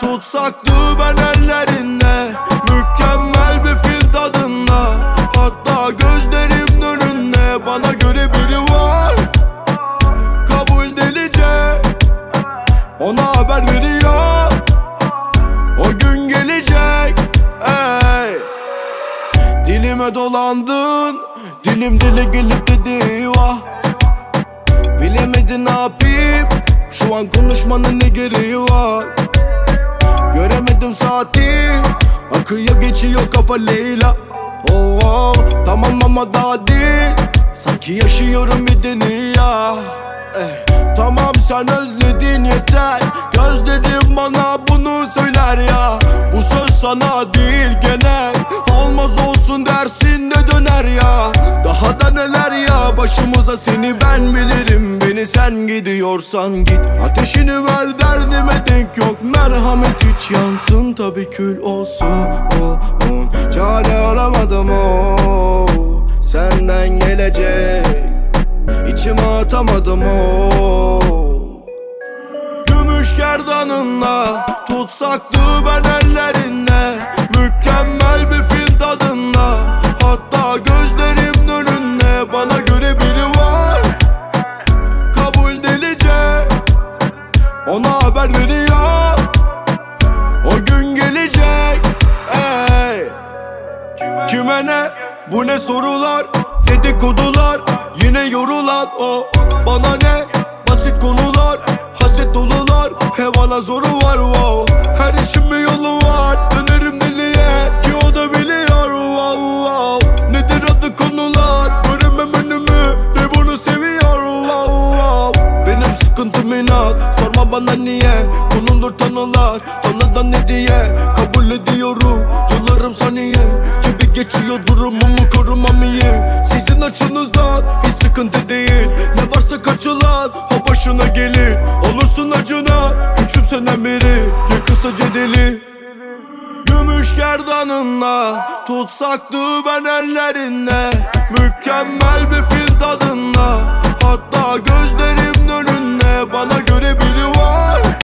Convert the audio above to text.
Tutsaktı ben ellerinde Mükemmel bir fil tadında Hatta gözlerim önünde Bana göre biri var. Kabul delice Ona haber veriyor. O gün gelecek Ey. Dilime dolandın Dilim dile gelip dedi vah. Bilemedin ne yapayım Şu an konuşmanın ne gereği var? Göremedim saati. Akıyor geçiyor kafa Leyla. Oh, oh, Tamam ama daha değil. Sanki yaşıyorum bir dünya. Eh, Tamam sen özledin yeter. Gözlerim bana bunu söyler ya. Bu söz sana değil genel. Olmaz olsun dersin de döner ya. Daha da neler başımıza seni ben bilirim. Beni sen gidiyorsan git. Ateşini ver derdime denk yok. Merhamet hiç yansın. Tabi kül olsun. Oh, oh. Çare aramadım o Senden gelecek. İçime atamadım o Gümüş gerdanınla Tutsaktı ben ellerinde. Mükemmel biri var Kabul delice Ona haber veriyor O gün gelecek Ey Kime ne? Bu ne sorular? Dedikodular Yine yorulan o Bana ne? Bana niye? Konulur tanılar Tanıdan ne diye? Kabul ediyorum Yıllarım saniye. Gibi geçiyor durumumu korumam iyi. Sizin açınızdan hiç sıkıntı değil. Ne varsa kaçılan o başına gelir. Olursun acına küçümsenen biri. Yakılsa deli Gümüş gerdanınla Tutsaktı ben ellerinde. Mükemmel bir fil tadında